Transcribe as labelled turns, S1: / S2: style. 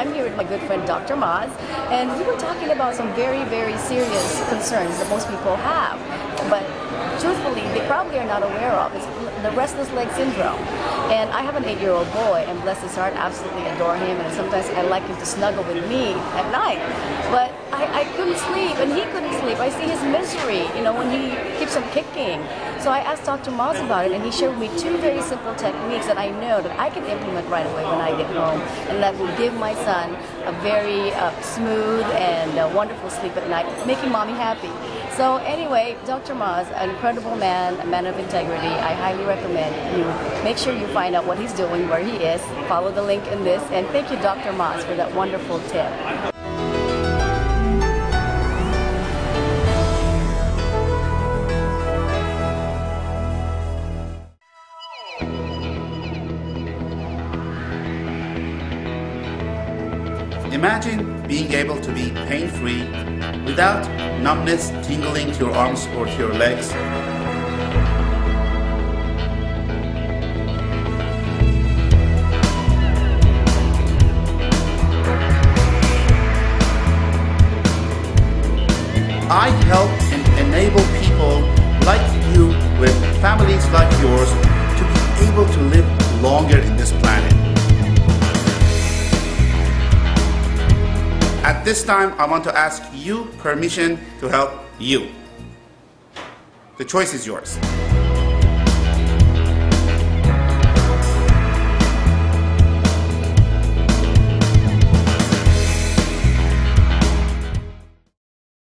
S1: I'm here with my good friend Dr. Maz, and we were talking about some very, very serious concerns that most people have. But truthfully, they probably are not aware of. It's the restless leg syndrome. And I have an eight-year-old boy, and bless his heart, absolutely adore him. And sometimes I like him to snuggle with me at night. But couldn't sleep, and he couldn't sleep. I see his misery, you know, when he keeps on kicking. So I asked Dr. Maz about it, and he showed me two very simple techniques that I know that I can implement right away when I get home, and that will give my son a very uh, smooth and uh, wonderful sleep at night, making mommy happy. So anyway, Dr. Maz, an incredible man, a man of integrity. I highly recommend you make sure you find out what he's doing, where he is. Follow the link in this, and thank you, Dr. Maz, for that wonderful tip.
S2: Imagine being able to be pain-free without numbness tingling to your arms or to your legs. I help and enable people like you with families like yours to be able to live longer in this planet. At this time, I want to ask you permission to help you. The choice is yours.